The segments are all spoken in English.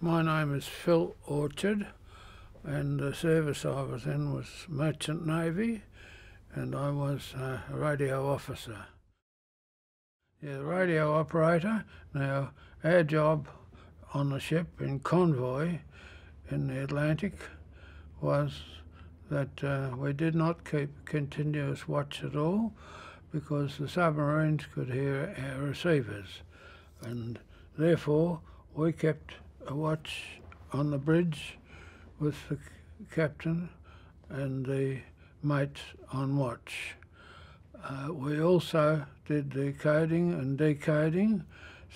My name is Phil Orchard, and the service I was in was Merchant Navy, and I was a radio officer. Yeah, radio operator. Now, our job on the ship in convoy in the Atlantic was that uh, we did not keep continuous watch at all because the submarines could hear our receivers, and therefore we kept a watch on the bridge with the captain and the mates on watch. Uh, we also did the coding and decoding,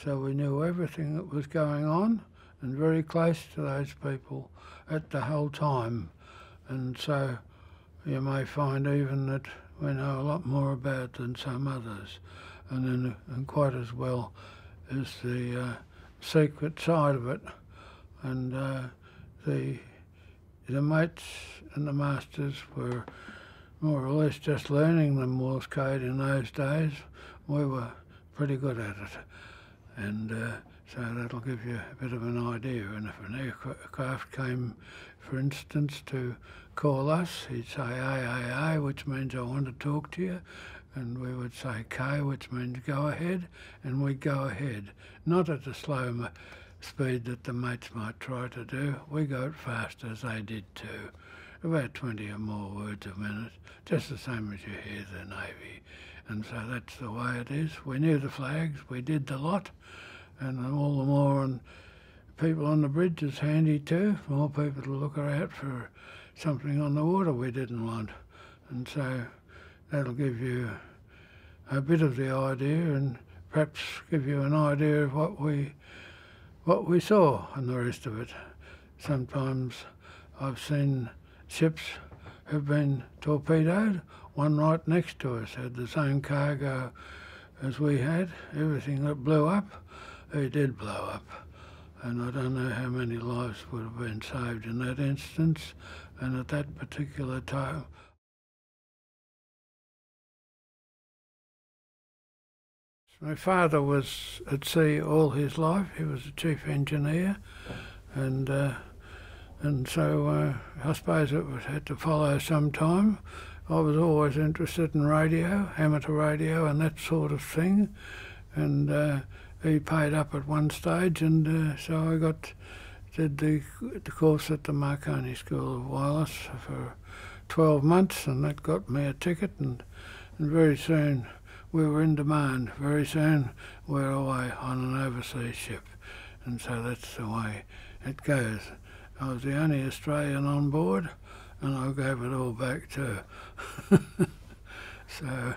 so we knew everything that was going on and very close to those people at the whole time. And so you may find even that we know a lot more about than some others, and and quite as well as the uh, secret side of it, and uh, the the mates and the masters were more or less just learning the Morse code in those days. We were pretty good at it, and uh, so that'll give you a bit of an idea. And if an aircraft came, for instance, to call us, he'd say AAA, which means I want to talk to you, and we would say K, which means go ahead, and we'd go ahead, not at the slow speed that the mates might try to do. We go it fast as they did too, about 20 or more words a minute, just the same as you hear the Navy. And so that's the way it is. We knew the flags, we did the lot, and all the more on people on the bridge is handy too. More people to look out for something on the water we didn't want. And so that'll give you a bit of the idea and perhaps give you an idea of what we what we saw and the rest of it. Sometimes I've seen ships have been torpedoed. One right next to us had the same cargo as we had. Everything that blew up, it did blow up. And I don't know how many lives would have been saved in that instance and at that particular time. My father was at sea all his life. He was a chief engineer, and uh, and so uh, I suppose it was, had to follow some time. I was always interested in radio, amateur radio, and that sort of thing. And uh, he paid up at one stage, and uh, so I got did the, the course at the Marconi School of Wireless for 12 months, and that got me a ticket, and, and very soon we were in demand. Very soon we were away on an overseas ship, and so that's the way it goes. I was the only Australian on board, and I gave it all back too. so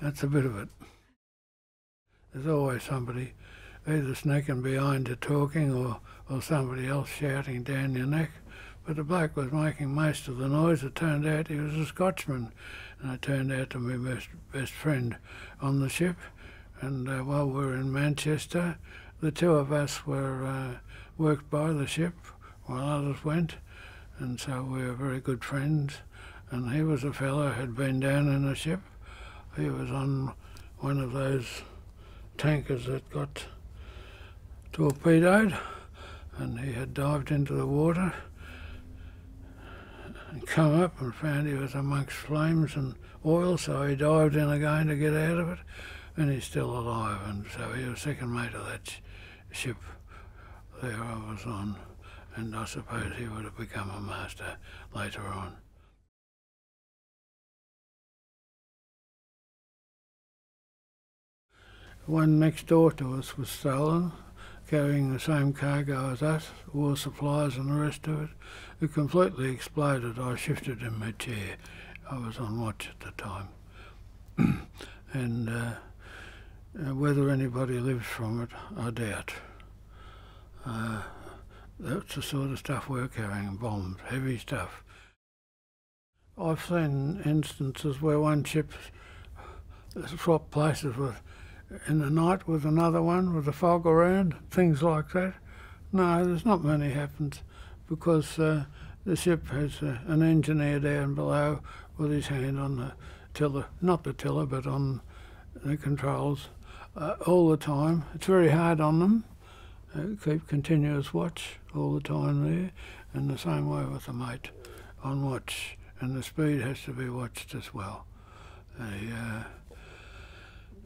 that's a bit of it. There's always somebody either sneaking behind you talking or, or somebody else shouting down your neck. But the bloke was making most of the noise. It turned out he was a Scotsman, and it turned out to be my best, best friend on the ship. And uh, while we were in Manchester, the two of us were uh, worked by the ship while others went, and so we were very good friends. And he was a fellow who had been down in a ship. He was on one of those tankers that got torpedoed, and he had dived into the water and come up and found he was amongst flames and oil, so he dived in again to get out of it, and he's still alive. And so he was second mate of that ship there I was on, and I suppose he would have become a master later on. One next door to us was stolen, carrying the same cargo as us, war supplies and the rest of it. It completely exploded. I shifted in my chair. I was on watch at the time. and uh, uh, whether anybody lives from it, I doubt. Uh, that's the sort of stuff we're carrying, bombs, heavy stuff. I've seen instances where one ship swapped places with in the night with another one with a fog around, things like that. No, there's not many happens because uh, the ship has uh, an engineer down below with his hand on the tiller, not the tiller, but on the controls uh, all the time. It's very hard on them, uh, keep continuous watch all the time there, and the same way with the mate on watch, and the speed has to be watched as well. The, uh,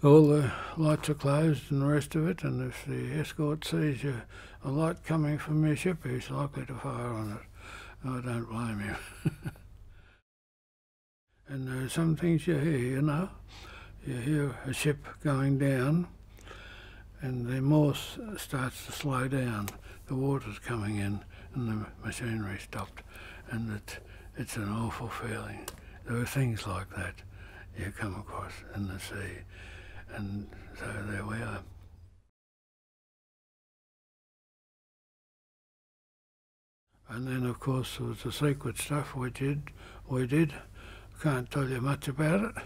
all the lights are closed and the rest of it, and if the escort sees a light coming from your ship, he's likely to fire on it. I don't blame him. and there are some things you hear, you know. You hear a ship going down, and the Morse starts to slow down. The water's coming in, and the machinery stopped, and it, it's an awful feeling. There are things like that you come across in the sea. And so there we are. And then, of course, there was the secret stuff we did. We did. Can't tell you much about it.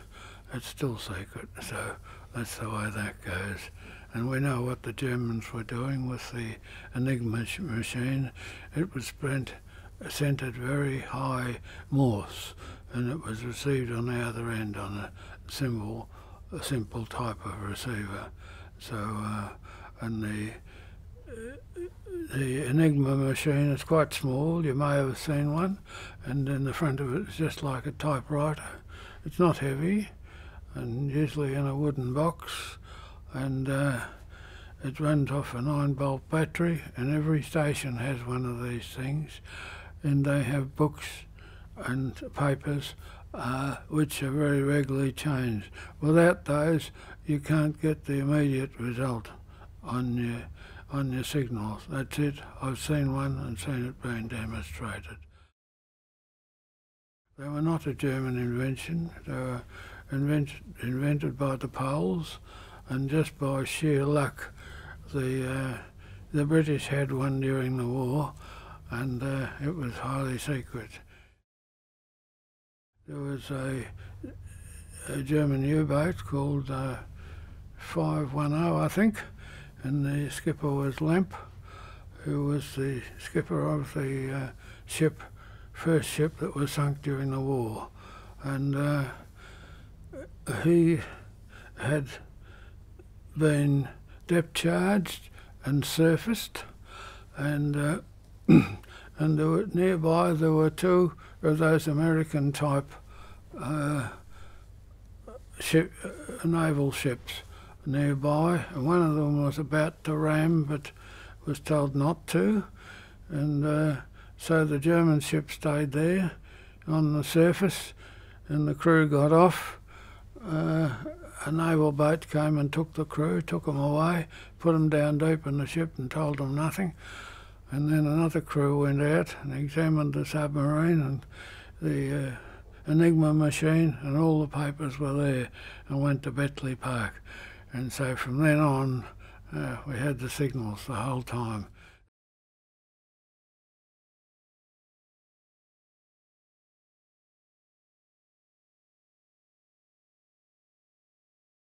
It's still secret. So that's the way that goes. And we know what the Germans were doing with the Enigma machine. It was spent, sent at very high Morse, and it was received on the other end on a symbol a simple type of receiver. So, uh, and the the Enigma machine is quite small. You may have seen one, and in the front of it is just like a typewriter. It's not heavy, and usually in a wooden box, and uh, it runs off a nine-volt battery. And every station has one of these things, and they have books and papers uh, which are very regularly changed. Without those, you can't get the immediate result on your on your signals. That's it. I've seen one and seen it being demonstrated. They were not a German invention. They were invent, invented by the Poles, and just by sheer luck, the uh, the British had one during the war, and uh, it was highly secret. There was a, a German U-boat called uh, 510, I think, and the skipper was Lemp, who was the skipper of the uh, ship, first ship that was sunk during the war. And uh, he had been depth charged and surfaced, and uh, and there were, nearby there were two of those American type uh, ship, uh, naval ships nearby, and one of them was about to ram but was told not to, and uh, so the German ship stayed there on the surface, and the crew got off. Uh, a naval boat came and took the crew, took them away, put them down deep in the ship and told them nothing. And then another crew went out and examined the submarine and the uh, Enigma machine and all the papers were there and went to Bletchley Park. And so from then on, uh, we had the signals the whole time.